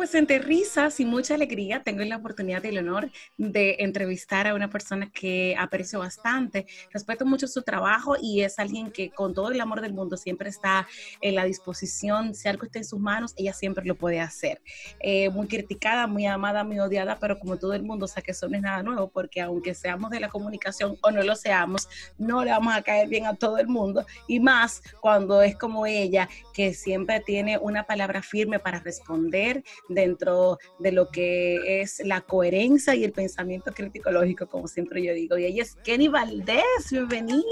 Pues entre risas y mucha alegría tengo la oportunidad y el honor de entrevistar a una persona que aprecio bastante, respeto mucho su trabajo y es alguien que con todo el amor del mundo siempre está en la disposición, si algo está en sus manos, ella siempre lo puede hacer. Eh, muy criticada, muy amada, muy odiada, pero como todo el mundo sabe que eso no es nada nuevo, porque aunque seamos de la comunicación o no lo seamos, no le vamos a caer bien a todo el mundo. Y más cuando es como ella, que siempre tiene una palabra firme para responder dentro de lo que es la coherencia y el pensamiento crítico lógico, como siempre yo digo. Y ella es Kenny Valdés, bienvenida.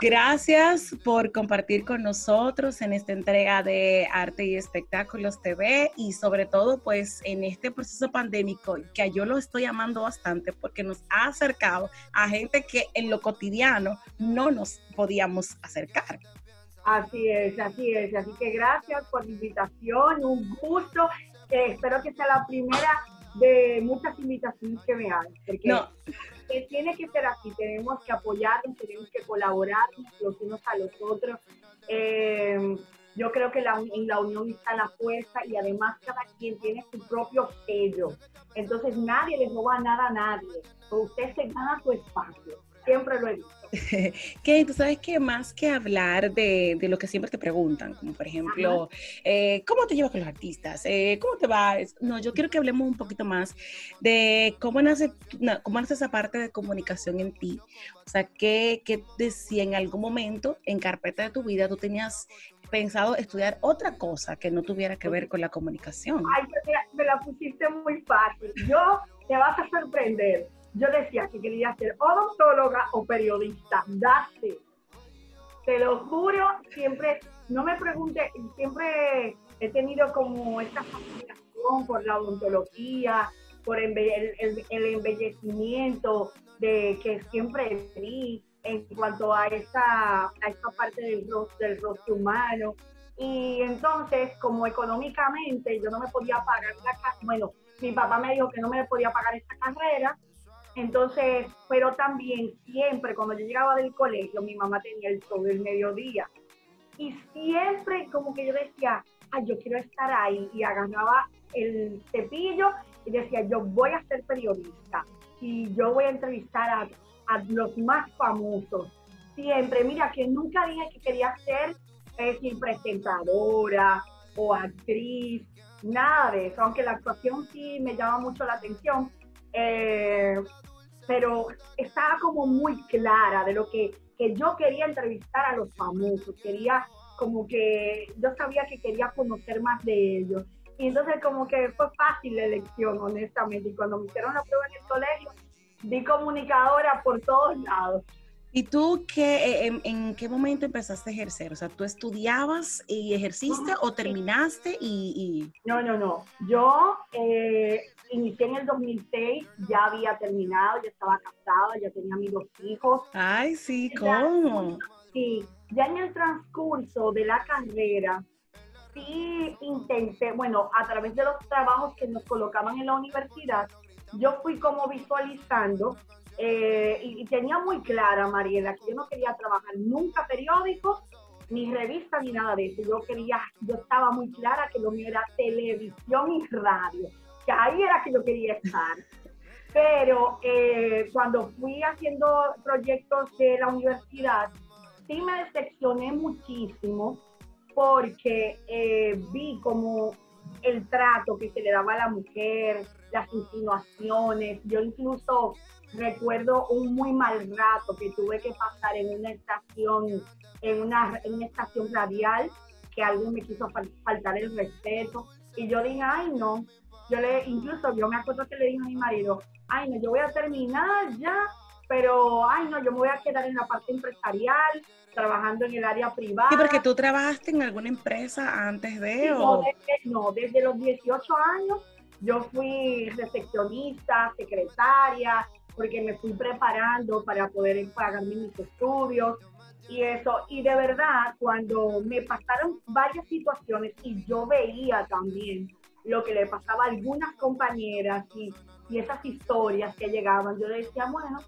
Gracias por compartir con nosotros en esta entrega de Arte y Espectáculos TV y sobre todo pues en este proceso pandémico que yo lo estoy amando bastante porque nos ha acercado a gente que en lo cotidiano no nos podíamos acercar. Así es, así es. Así que gracias por la invitación, un gusto. espero que sea la primera de muchas invitaciones que me hagan. Porque tiene que ser así, tenemos que apoyarnos, tenemos que colaborar los unos a los otros. Eh, yo creo que la, en la unión está la fuerza y además cada quien tiene su propio sello. Entonces nadie le roba nada a nadie. Usted se gana su espacio. Siempre lo he dicho. que tú sabes que más que hablar de, de, lo que siempre te preguntan, como por ejemplo, eh, ¿cómo te llevas con los artistas? Eh, ¿Cómo te vas? No, yo quiero que hablemos un poquito más de cómo nace, cómo nace esa parte de comunicación en ti. O sea, ¿qué, qué si en algún momento en carpeta de tu vida tú tenías pensado estudiar otra cosa que no tuviera que ver con la comunicación? Ay, me la pusiste muy fácil. Yo te vas a sorprender yo decía que quería ser odontóloga o periodista. Date. Te lo juro, siempre, no me pregunte, siempre he tenido como esta fascinación por la odontología, por el, embellecimiento de que siempre vi en cuanto a esta, a esta parte del rostro, del rostro humano. Y entonces, como económicamente yo no me podía pagar la carrera, bueno, mi papá me dijo que no me podía pagar esta carrera, entonces, pero también siempre cuando yo llegaba del colegio, mi mamá tenía el show del mediodía. Y siempre como que yo decía, ay, yo quiero estar ahí. Y agarraba el cepillo y decía, yo voy a ser periodista. Y yo voy a entrevistar a, a los más famosos. Siempre, mira, que nunca dije que quería ser decir, presentadora o actriz, nada de eso. Aunque la actuación sí me llama mucho la atención. Eh, pero estaba como muy clara de lo que, que yo quería entrevistar a los famosos, quería como que yo sabía que quería conocer más de ellos. Y entonces como que fue fácil la elección, honestamente. Y cuando me hicieron la prueba en el colegio, vi comunicadora por todos lados. ¿Y tú qué, en, qué momento empezaste a ejercer? O sea, ¿tú estudiabas y ejerciste o terminaste y, No, no, no. Yo eh, inicié en el 2006, ya había terminado, ya estaba casada, ya tenía mis dos hijos. Ay, sí, ¿cómo? Sí, ya en el transcurso de la carrera, sí intenté, bueno, a través de los trabajos que nos colocaban en la universidad, yo fui como visualizando eh, y, tenía muy clara, Mariela, que yo no quería trabajar nunca periódicos, ni revistas, ni nada de eso. Yo quería, yo estaba muy clara que lo mío era televisión y radio que ahí era que yo quería estar. Pero eh, cuando fui haciendo proyectos de la universidad, sí me decepcioné muchísimo porque eh, vi como el trato que se le daba a la mujer, las insinuaciones. Yo incluso recuerdo un muy mal rato que tuve que pasar en una estación, en una, en una estación radial, que alguien me quiso faltar el respeto. Y yo dije, ay no, yo le, incluso yo me acuerdo que le dije a mi marido, ay no, yo voy a terminar ya, pero ay no, yo me voy a quedar en la parte empresarial, trabajando en el área privada. Sí, porque tú trabajaste en alguna empresa antes de... o... no, desde, los 18 años yo fui recepcionista, secretaria, porque me fui preparando para poder pagarme mis estudios y eso. Y de verdad, cuando me pasaron varias situaciones y yo veía también lo que le pasaba a algunas compañeras y, y esas historias que llegaban, yo decía, bueno,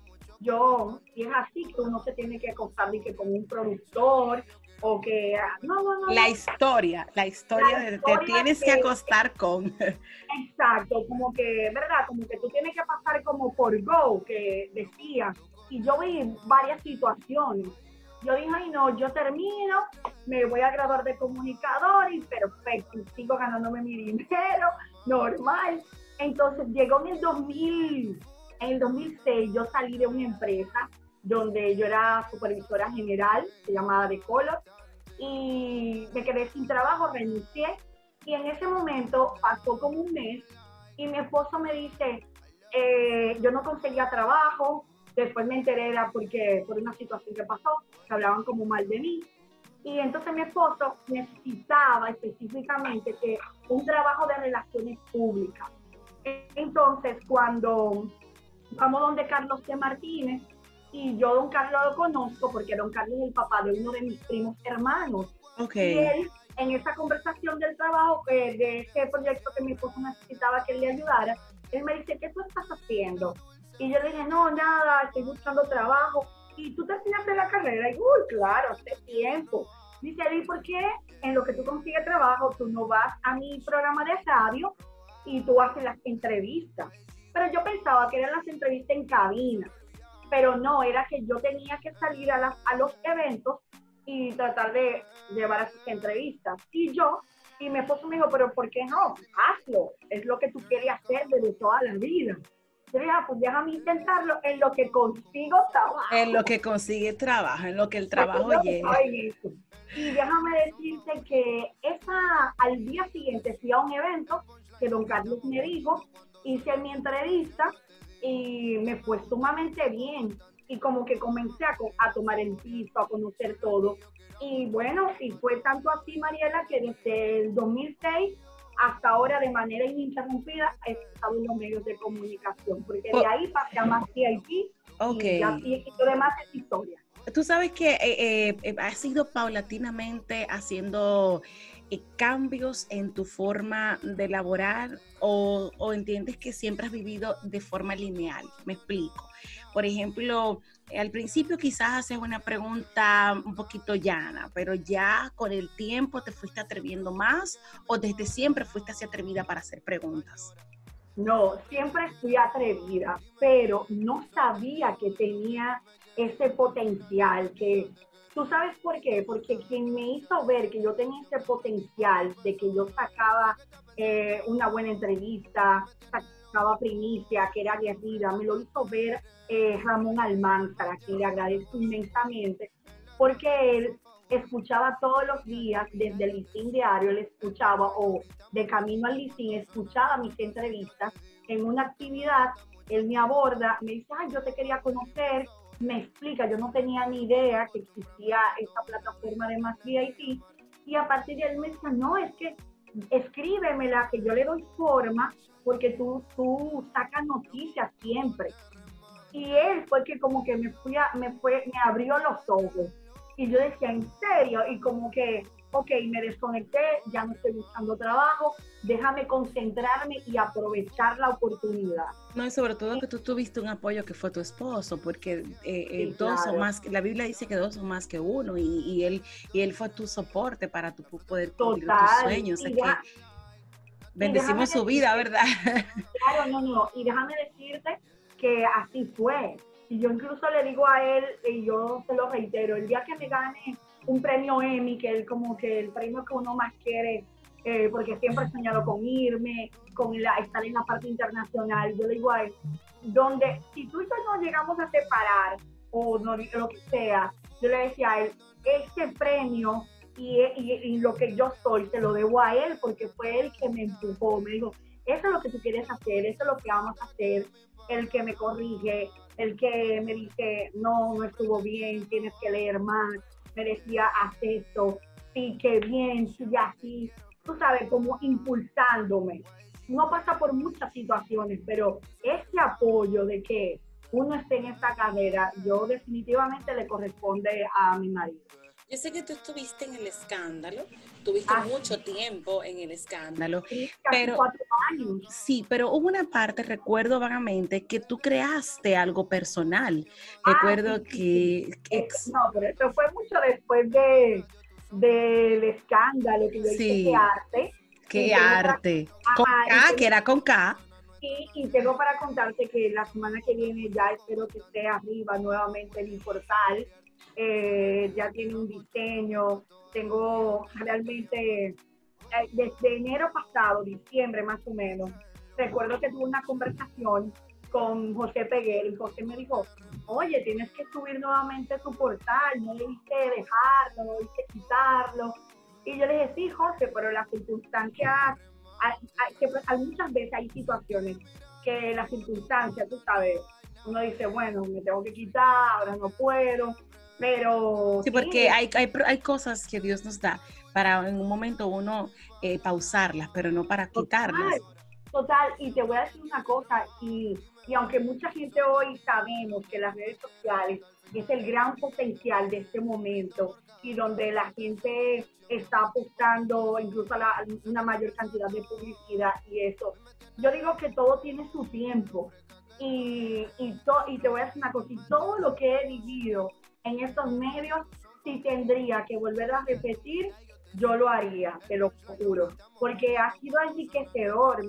yo, si es así que uno se tiene que acostar y que con un productor o que ah, no, no, no. La historia, la historia, de te tienes que, acostar con. Exacto, como que, ¿verdad? Como que tú tienes que pasar como por go, que decía. Y yo vi varias situaciones. Yo dije, ay no, yo termino, me voy a graduar de comunicador y perfecto, sigo ganándome mi dinero, normal. Entonces llegó en el 2000, en el 2006 yo salí de una empresa donde yo era supervisora general, se llamaba De Color, y me quedé sin trabajo, renuncié, y en ese momento pasó como un mes, y mi esposo me dice, eh, yo no conseguía trabajo, después me enteré era porque por una situación que pasó, que hablaban como mal de mí, y entonces mi esposo necesitaba específicamente que un trabajo de relaciones públicas. Entonces, cuando vamos donde Carlos C. Martínez, y yo don Carlos lo conozco porque don Carlos es el papá de uno de mis primos hermanos. Okay. Y él, en esa conversación del trabajo, eh, de ese proyecto que mi esposo necesitaba que él le ayudara, él me dice, ¿qué tú estás haciendo? Y yo le dije, no, nada, estoy buscando trabajo. Y tú terminaste la carrera. Y, uy, claro, hace tiempo. Dice, ¿y por qué en lo que tú consigues trabajo, tú no vas a mi programa de radio y tú haces las entrevistas? Pero yo pensaba que eran las entrevistas en cabina pero no, era que yo tenía que salir a, a los eventos y tratar de llevar a sus entrevistas. Y yo, y mi esposo me dijo, pero ¿por qué no? Hazlo, es lo que tú quieres hacer desde toda la vida. Yo dije, ah, pues déjame intentarlo en lo que consigo trabajo. En lo que consigue trabajo, en lo que el trabajo llega. Y déjame decirte que esa, al día siguiente fui a un evento que don Carlos me dijo, hice mi entrevista y me fue sumamente bien y como que comencé a, a, tomar el piso, a conocer todo. Y bueno, y fue tanto así, Mariela, que desde el 2006 hasta ahora de manera ininterrumpida he estado en los medios de comunicación, porque de ahí pasé a más TIP okay. y, lo demás es historia. Tú sabes que eh, eh, has ido paulatinamente haciendo cambios en tu forma de elaborar o, entiendes que siempre has vivido de forma lineal? Me explico. Por ejemplo, al principio quizás haces una pregunta un poquito llana, pero ya con el tiempo te fuiste atreviendo más o desde siempre fuiste así atrevida para hacer preguntas. No, siempre fui atrevida, pero no sabía que tenía ese potencial, que ¿Tú sabes por qué? Porque quien me hizo ver que yo tenía ese potencial de que yo sacaba eh, una buena entrevista, sacaba primicia, que era guerrida, me lo hizo ver eh, Ramón Almanzara, que le agradezco inmensamente, porque él escuchaba todos los días desde el listín diario, él escuchaba, o de camino al listín, escuchaba mis entrevistas en una actividad, él me aborda, me dice, ay, yo te quería conocer, me explica, yo no tenía ni idea que existía esta plataforma de Más VIP y a partir de él me dice, no, es que escríbemela, que yo le doy forma, porque tú, tú sacas noticias siempre. Y él fue que como que me, fui me, fue, me abrió los ojos. Y yo decía, ¿en serio? Y como que ok, me desconecté, ya no estoy buscando trabajo, déjame concentrarme y aprovechar la oportunidad. No, y sobre todo que tú tuviste un apoyo que fue tu esposo, porque eh, eh, dos o más, la Biblia dice que dos son más que uno, y, él, y él fue tu soporte para tu poder cumplir tus sueños. bendecimos su vida, ¿verdad? Claro, no, no, y déjame decirte que así fue. Y yo incluso le digo a él, y yo se lo reitero, el día que me gane un premio Emmy, que es como que el premio que uno más quiere, eh, porque siempre he soñado con irme, con estar en la parte internacional. Yo le digo a él, donde si tú y yo no llegamos a separar, o no, lo que sea, yo le decía a él, este premio y, y, lo que yo soy, te lo debo a él, porque fue él que me empujó, me dijo, eso es lo que tú quieres hacer, eso es lo que vamos a hacer, el que me corrige, el que me dice, no, no estuvo bien, tienes que leer más, me decía, haz esto, qué bien, sí, así, tú sabes, como impulsándome. No pasa por muchas situaciones, pero ese apoyo de que uno esté en esta carrera, yo definitivamente le corresponde a mi marido. Yo sé que tú estuviste en el escándalo, tuviste ah, mucho tiempo en el escándalo, sí, pero años. sí, pero hubo una parte, recuerdo vagamente, que tú creaste algo personal. Ah, recuerdo que, No, pero eso fue mucho después de, del escándalo que yo sí. hice, arte. Qué arte. con K, que era con K. Sí, y tengo para contarte que la semana que viene ya espero que esté arriba nuevamente en mi portal. Eh, ya tiene un diseño. Tengo realmente, eh, desde enero pasado, diciembre más o menos, recuerdo que tuve una conversación con José Peguero y José me dijo, oye, tienes que subir nuevamente tu portal, no debiste dejarlo, no debiste quitarlo. Y yo le dije, sí, José, pero las circunstancias, hay, hay, muchas veces hay situaciones que las circunstancias, tú sabes, uno dice, bueno, me tengo que quitar, ahora no puedo, pero... Sí, porque Hay, hay, hay, cosas que Dios nos da para en un momento uno eh, pausarlas, pero no para quitarlas. Total, y te voy a decir una cosa, y y aunque mucha gente hoy sabemos que las redes sociales es el gran potencial de este momento y donde la gente está apostando incluso a una mayor cantidad de publicidad y eso, yo digo que todo tiene su tiempo. Y, y, y te voy a decir una cosa, y todo lo que he vivido en estos medios, sí tendría que volver a repetir yo lo haría, te lo juro, porque ha sido enriquecedor.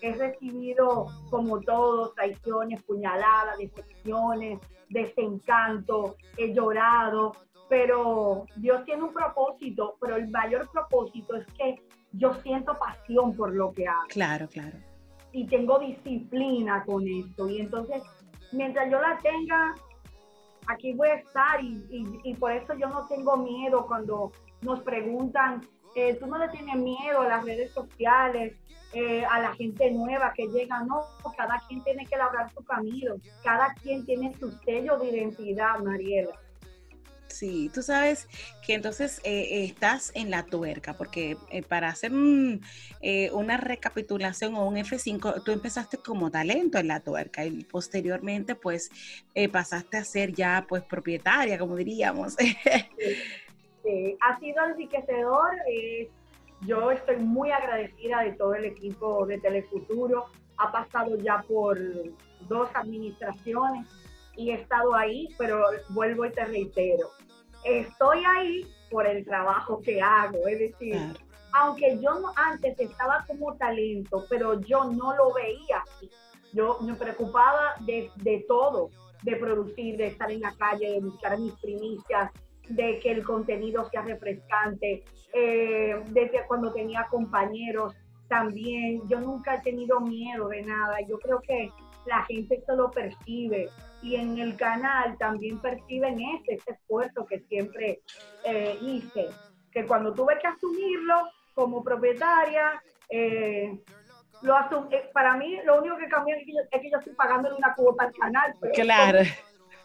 He recibido, como todos, traiciones, puñaladas, decepciones, desencanto, he llorado, pero Dios tiene un propósito, pero el mayor propósito es que yo siento pasión por lo que hago. Claro, claro. Y tengo disciplina con esto. Y entonces, mientras yo la tenga, aquí voy a estar y, y por eso yo no tengo miedo cuando nos preguntan, eh, ¿tú no le tienes miedo a las redes sociales, eh, a la gente nueva que llega? No, cada quien tiene que labrar su camino, cada quien tiene su sello de identidad, Mariela. Sí, tú sabes que entonces eh, estás en la tuerca, porque para hacer una recapitulación o un F5, tú empezaste como talento en la tuerca y posteriormente pues pasaste a ser ya pues propietaria, como diríamos. Ha sido enriquecedor. Eh, yo estoy muy agradecida de todo el equipo de Telefuturo. Ha pasado ya por dos administraciones y he estado ahí, pero vuelvo y te reitero, estoy ahí por el trabajo que hago, es decir, aunque yo no, antes estaba como talento, pero yo no lo veía así. Yo me preocupaba de, de todo, de producir, de estar en la calle, de buscar mis primicias, de que el contenido sea refrescante, eh, desde cuando tenía compañeros también, yo nunca he tenido miedo de nada, yo creo que la gente esto lo percibe y en el canal también perciben ese, ese esfuerzo que siempre eh, hice, que cuando tuve que asumirlo como propietaria, eh, lo eh, para mí lo único que cambió es que yo, es que yo estoy pagándole una cuota al canal. claro.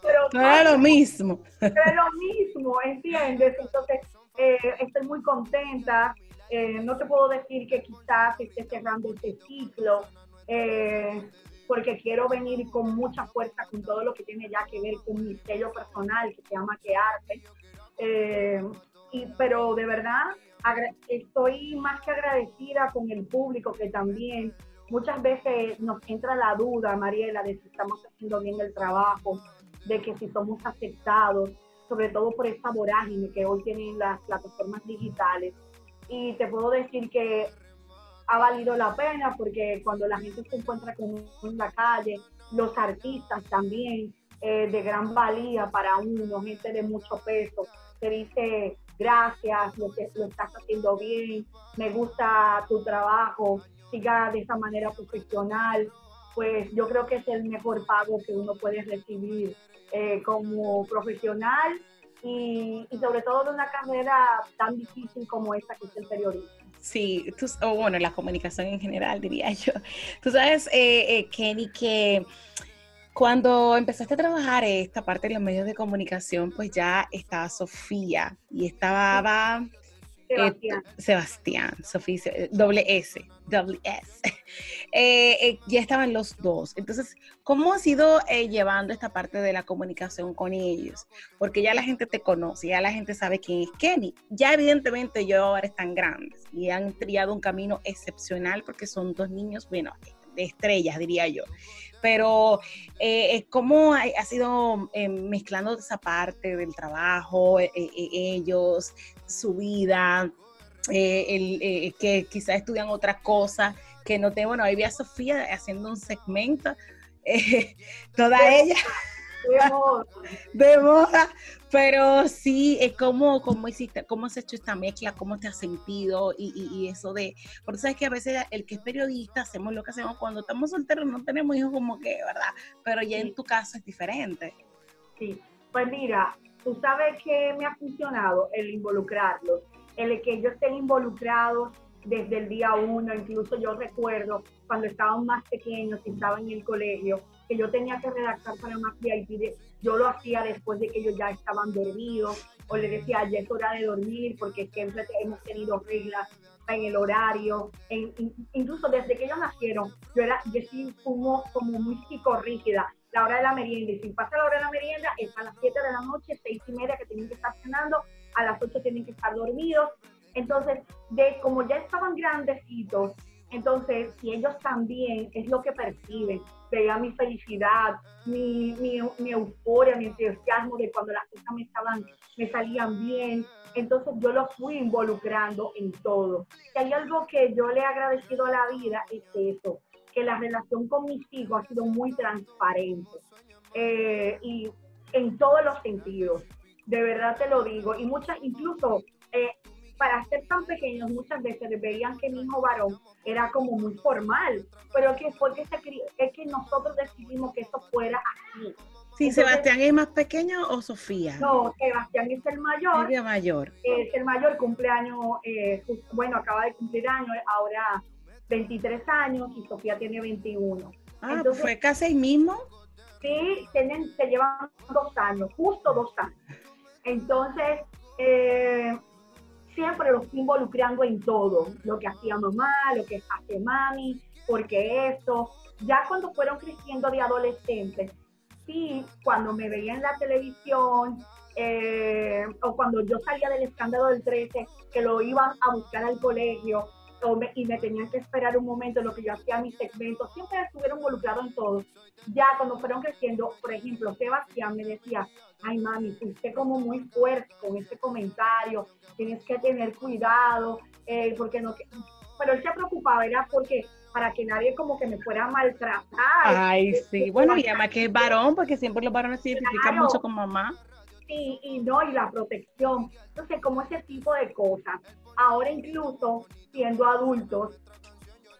Pero no era lo mismo. Era lo mismo, ¿entiendes? Entonces, eh, estoy muy contenta. Eh, no te puedo decir que quizás esté cerrando este ciclo, eh, porque quiero venir con mucha fuerza con todo lo que tiene ya que ver con mi sello personal, que se llama Que Arte. y, pero de verdad, estoy más que agradecida con el público que también muchas veces nos entra la duda, Mariela, de si estamos haciendo bien el trabajo, de que si somos aceptados, sobre todo por esta vorágine que hoy tienen las plataformas digitales. Y te puedo decir que ha valido la pena porque cuando la gente se encuentra con en la calle, los artistas también eh, de gran valía para uno, gente de mucho peso, te dice gracias, lo, lo estás haciendo bien, me gusta tu trabajo, siga de esa manera profesional, pues yo creo que es el mejor pago que uno puede recibir eh, como profesional y, sobre todo de una carrera tan difícil como esta que es el periodismo. Sí, o bueno, la comunicación en general, diría yo. Tú sabes, eh, eh, Kenny, que cuando empezaste a trabajar esta parte de los medios de comunicación, pues ya estaba Sofía y estaba... Sebastián. Sebastián, Sofía, doble S, doble S. Eh, eh, ya estaban los dos. Entonces, ¿cómo has ido eh, llevando esta parte de la comunicación con ellos? Porque ya la gente te conoce, ya la gente sabe quién es Kenny. Ya evidentemente yo ahora están grandes y han triado un camino excepcional porque son dos niños, bueno, estrellas, diría yo. Pero eh, ¿cómo ha, sido mezclando esa parte del trabajo, ellos, su vida, el, que quizás estudian otras cosas, que no tengo, bueno, ahí vi a Sofía haciendo un segmento, toda ella de moda. Pero sí, es como, cómo hiciste, cómo has hecho esta mezcla, cómo te has sentido y, eso de, porque sabes que a veces el que es periodista hacemos lo que hacemos cuando estamos solteros, no tenemos hijos como que, ¿verdad? Pero ya en tu caso es diferente. Sí, pues mira, tú sabes que me ha funcionado el involucrarlos, el que ellos estén involucrados desde el día uno, incluso yo recuerdo cuando estaban más pequeños y estaban en el colegio, que yo tenía que redactar para más VIP, yo lo hacía después de que ellos ya estaban dormidos, o le decía, ya es hora de dormir, porque siempre hemos tenido reglas en el horario, incluso desde que ellos nacieron, yo era, yo sí como, como muy psicorrígida, la hora de la merienda, y si pasa la hora de la merienda, es a las 7 de la noche, 6 y media que tienen que estar cenando, a las 8 tienen que estar dormidos, entonces, de como ya estaban grandecitos, entonces, si ellos también es lo que perciben, veía mi felicidad, mi, mi, mi, euforia, mi entusiasmo de cuando las cosas me estaban, me salían bien. Entonces yo los fui involucrando en todo. Y hay algo que yo le he agradecido a la vida, es eso, que la relación con mis hijos ha sido muy transparente. Eh, y en todos los sentidos, de verdad te lo digo. Y muchas, incluso eh, para ser tan pequeños muchas veces veían que mi hijo varón era como muy formal, pero que fue que es que nosotros decidimos que eso fuera así. Sí, Sebastián es más pequeño o Sofía? No, Sebastián es el mayor. Es mayor. Es el mayor, cumpleaños, eh, bueno, acaba de cumplir años, ahora 23 años y Sofía tiene 21. Ah, pues fue casi el mismo. Sí, tienen, se llevan dos años, justo dos años. Entonces, eh, siempre los fui involucrando en todo, lo que hacía mamá, lo que hace mami, porque eso. Ya cuando fueron creciendo de adolescentes, sí, cuando me veía en la televisión, eh, o cuando yo salía del escándalo del 13, que lo iban a buscar al colegio, y me tenían que esperar un momento en lo que yo hacía mis segmentos, siempre estuvieron involucrados en todo. Ya cuando fueron creciendo, por ejemplo, Sebastián me decía, ay mami, fuiste como muy fuerte con este comentario, tienes que tener cuidado, eh, porque no... Pero él se preocupaba, era porque para que nadie como que me fuera a maltratar. Ay, sí, bueno, y además que es varón, porque siempre los varones se identifican mucho con mamá. Sí, y no, y la protección. Entonces, como ese tipo de cosas. Ahora incluso siendo adultos,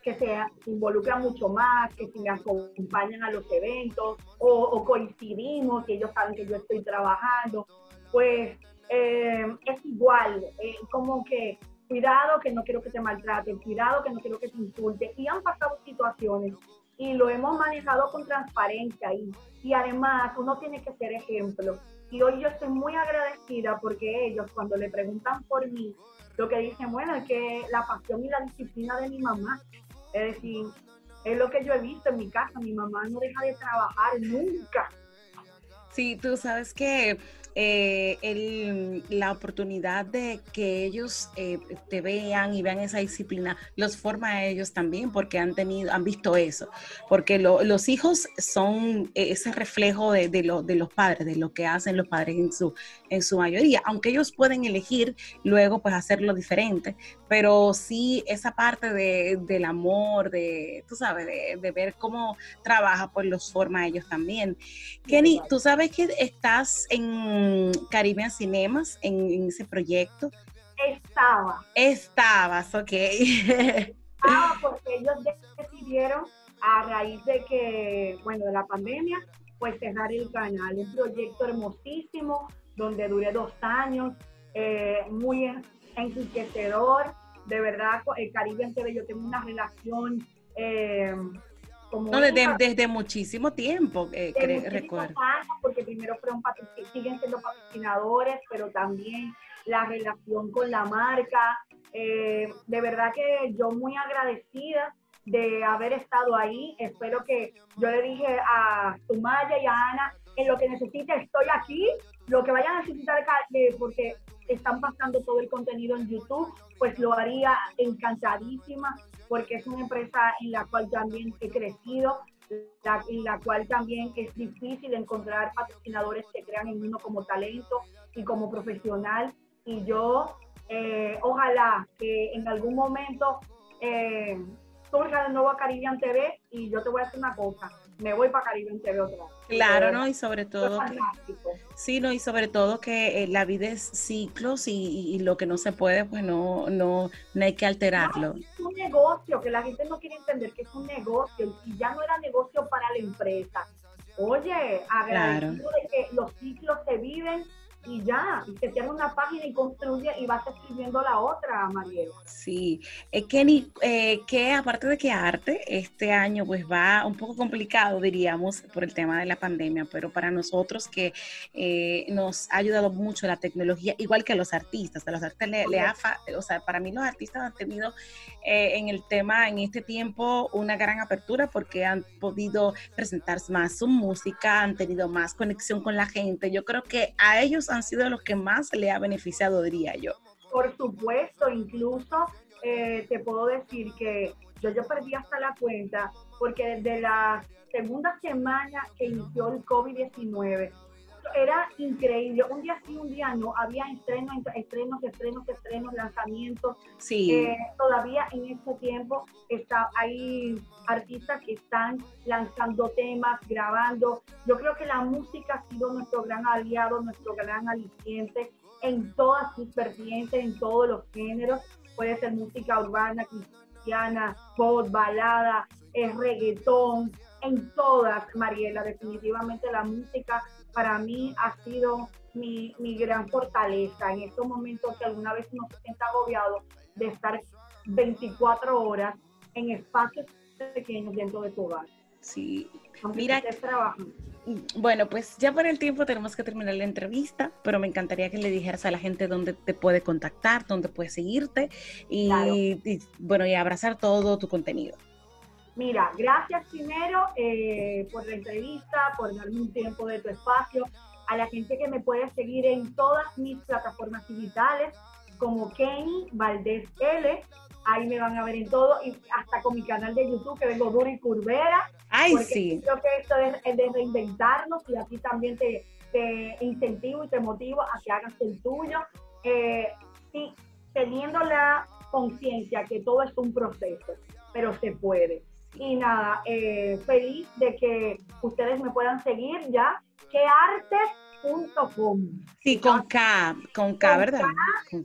que se involucran mucho más, que si me acompañan a los eventos o, coincidimos, que ellos saben que yo estoy trabajando, pues eh, es igual, eh, como que cuidado que no quiero que te maltraten, cuidado que no quiero que te insulte. Y han pasado situaciones y lo hemos manejado con transparencia y, y además uno tiene que ser ejemplo. Y hoy yo estoy muy agradecida porque ellos cuando le preguntan por mí, lo que dicen, bueno, es que la pasión y la disciplina de mi mamá, es decir, es lo que yo he visto en mi casa, mi mamá no deja de trabajar nunca. Sí, tú sabes que eh, el, la oportunidad de que ellos eh, te vean y vean esa disciplina los forma a ellos también porque han tenido, han visto eso, porque los hijos son ese reflejo de, de, de, los padres, de lo que hacen los padres en su, en su mayoría, aunque ellos pueden elegir luego pues hacerlo diferente, pero sí esa parte de, del amor, de, tú sabes, de, de, ver cómo trabaja, pues los forma a ellos también. Kenny, tú sabes que estás en Caribbean Cinemas en, ese proyecto? Estaba. Estabas, ok. Estaba porque ellos decidieron a raíz de que, bueno, de la pandemia, pues cerrar el canal. Un proyecto hermosísimo donde duré dos años, eh, muy enriquecedor. De verdad, el Caribe TV yo tengo una relación eh, no, desde, desde, muchísimo tiempo, eh, recuerdo. porque primero fueron siguen siendo patrocinadores, pero también la relación con la marca. Eh, de verdad que yo muy agradecida de haber estado ahí. Espero que yo le dije a Sumaya y a Ana, en lo que necesite estoy aquí, lo que vayan a necesitar, porque están pasando todo el contenido en YouTube, pues lo haría encantadísima porque es una empresa en la cual también he crecido, en la cual también es difícil encontrar patrocinadores que crean en uno como talento y como profesional. Y yo, eh, ojalá que en algún momento eh, surja de nuevo a Caribbean TV y yo te voy a hacer una cosa me voy para Caribe en TV otra Claro, ¿no? Y sobre todo, que, sí, no, y sobre todo que eh, la vida es ciclos y, lo que no se puede, pues no, no, no hay que alterarlo. es un negocio, que la gente no quiere entender que es un negocio y ya no era negocio para la empresa. Oye, agradecido de que los ciclos se viven y ya, y se cierra una página y construye y vas escribiendo la otra, Mariela. Sí, eh, Kenny, eh, que aparte de que arte, este año pues va un poco complicado, diríamos, por el tema de la pandemia, pero para nosotros que eh, nos ha ayudado mucho la tecnología, igual que a los artistas, a los artistas le, ha, o sea, para mí los artistas han tenido en el tema en este tiempo una gran apertura porque han podido presentar más su música, han tenido más conexión con la gente. Yo creo que a ellos han sido los que más le ha beneficiado, diría yo. Por supuesto, incluso eh, te puedo decir que yo ya perdí hasta la cuenta porque desde la segunda semana que inició el COVID-19, era increíble. Un día sí, un día no. Había estrenos, estrenos, estrenos, estrenos, lanzamientos. Sí. Eh, todavía en este tiempo está, hay artistas que están lanzando temas, grabando. Yo creo que la música ha sido nuestro gran aliado, nuestro gran aliciente en todas sus vertientes, en todos los géneros. Puede ser música urbana, cristiana, pop, balada, es reggaetón, en todas, Mariela, definitivamente la música para mí ha sido mi, gran fortaleza en estos momentos que alguna vez uno se sienta agobiado de estar 24 horas en espacios pequeños dentro de tu hogar. Sí, mira, bueno, pues ya por el tiempo tenemos que terminar la entrevista, pero me encantaría que le dijeras a la gente dónde te puede contactar, dónde puede seguirte y bueno, y abrazar todo tu contenido. Mira, gracias primero eh, por la entrevista, por darme un tiempo de tu espacio, a la gente que me puede seguir en todas mis plataformas digitales, como Kenny Valdés L, ahí me van a ver en todo, y hasta con mi canal de YouTube que vengo dura y curvera. Ay, sí. Creo que esto es, de reinventarnos y aquí también te, incentivo y te motivo a que hagas el tuyo. Eh, sí, teniendo la conciencia que todo es un proceso, pero se puede. Y nada, eh, feliz de que ustedes me puedan seguir ya. Queartes.com. Sí, con K, con K, ¿verdad?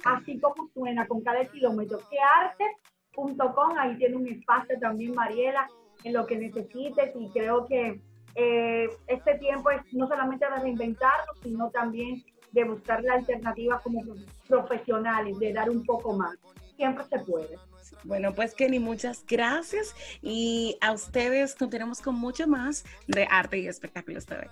Así como suena, con cada kilómetro. Queartes.com, ahí tiene un espacio también, Mariela, en lo que necesites y creo que eh, este tiempo es no solamente de reinventarnos, sino también de buscar la alternativa como profesionales, de dar un poco más. Siempre se puede. Bueno, pues Kenny, muchas gracias y a ustedes continuamos con mucho más de arte y espectáculos TV.